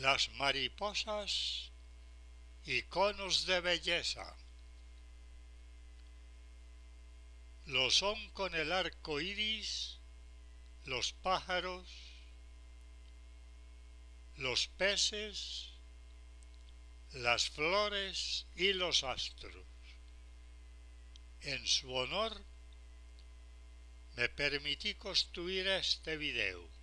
las mariposas, iconos de belleza. Lo son con el arco iris, los pájaros, los peces, las flores y los astros. En su honor me permití construir este video.